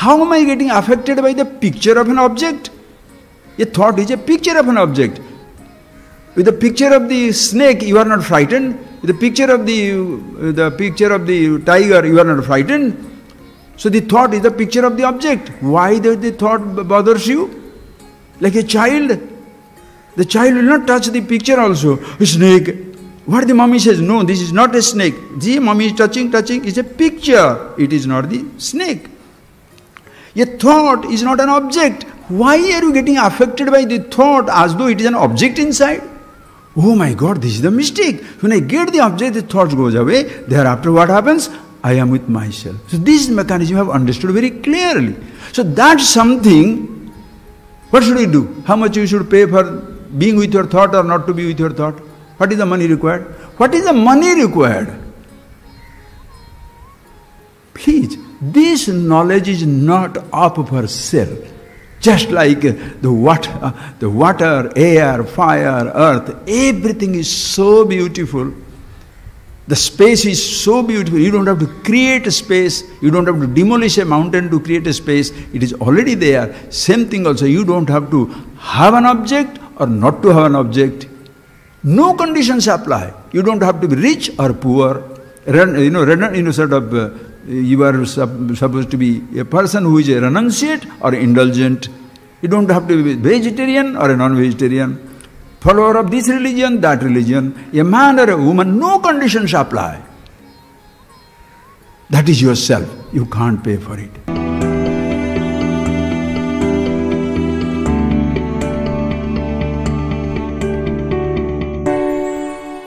How am I getting affected by the picture of an object? A thought is a picture of an object. With the picture of the snake, you are not frightened. With the picture of the, the picture of the tiger, you are not frightened. So the thought is the picture of the object. Why does the thought bothers you? Like a child. The child will not touch the picture also. A snake. What the mommy says, no, this is not a snake. The mommy is touching, touching. It's a picture. It is not the snake. A thought is not an object. Why are you getting affected by the thought as though it is an object inside? Oh my God, this is the mistake. When I get the object, the thought goes away. Thereafter, what happens? I am with myself. So this mechanism you have understood very clearly. So that's something. What should we do? How much you should pay for being with your thought or not to be with your thought? What is the money required? What is the money required? Please, this knowledge is not up for sale. Just like the water, the water, air, fire, earth, everything is so beautiful. The space is so beautiful. You don't have to create a space. You don't have to demolish a mountain to create a space. It is already there. Same thing also. You don't have to have an object or not to have an object. No conditions apply. You don't have to be rich or poor. You know, you know, sort of. Uh, you are supposed to be a person who is a renunciate or indulgent. You don't have to be vegetarian or a non-vegetarian. Follower of this religion, that religion, a man or a woman, no conditions apply. That is yourself. You can't pay for it.